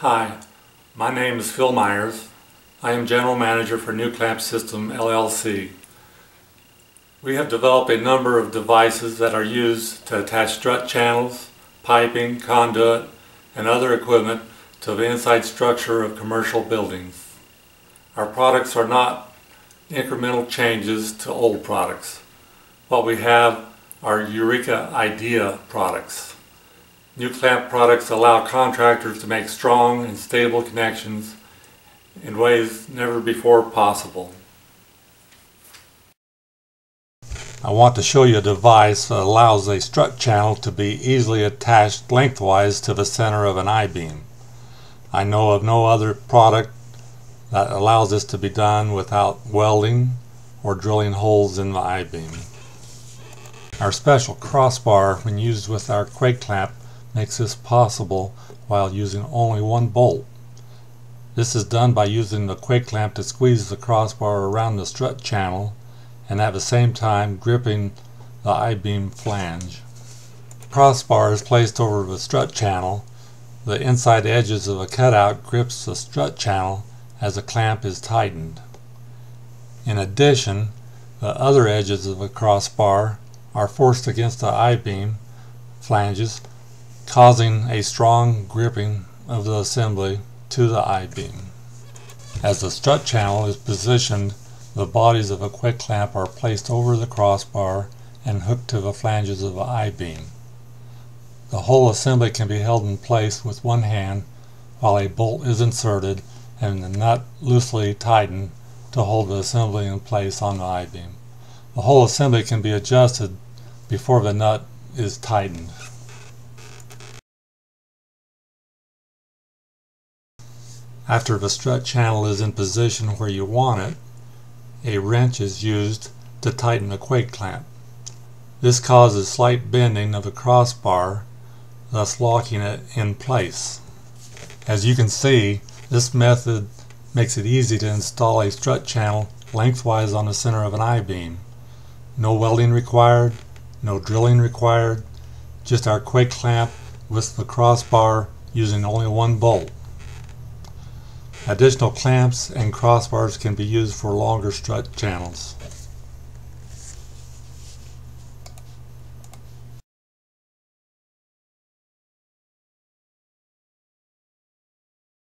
Hi, my name is Phil Myers. I am General Manager for NuClamp System LLC. We have developed a number of devices that are used to attach strut channels, piping, conduit, and other equipment to the inside structure of commercial buildings. Our products are not incremental changes to old products. What we have are Eureka Idea products. NuClamp products allow contractors to make strong and stable connections in ways never before possible. I want to show you a device that allows a strut channel to be easily attached lengthwise to the center of an I-beam. I know of no other product that allows this to be done without welding or drilling holes in the I-beam. Our special crossbar when used with our QuakeClamp makes this possible while using only one bolt. This is done by using the QuakeClamp to squeeze the crossbar around the strut channel and at the same time gripping the I-beam flange. Crossbar is placed over the strut channel. The inside edges of a cutout grips the strut channel as the clamp is tightened. In addition, the other edges of the crossbar are forced against the I-beam flanges, causing a strong gripping of the assembly to the I-beam. As the strut channel is positioned the bodies of a QuakeClamp are placed over the crossbar and hooked to the flanges of the I-beam. The whole assembly can be held in place with one hand while a bolt is inserted and the nut loosely tightened to hold the assembly in place on the I-beam. The whole assembly can be adjusted before the nut is tightened. After the strut channel is in position where you want it, a wrench is used to tighten the QuakeClamp. This causes slight bending of the crossbar, thus locking it in place. As you can see, this method makes it easy to install a strut channel lengthwise on the center of an I-beam. No welding required, no drilling required, just our QuakeClamp with the crossbar using only one bolt. Additional clamps and crossbars can be used for longer strut channels.